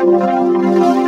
Thank you.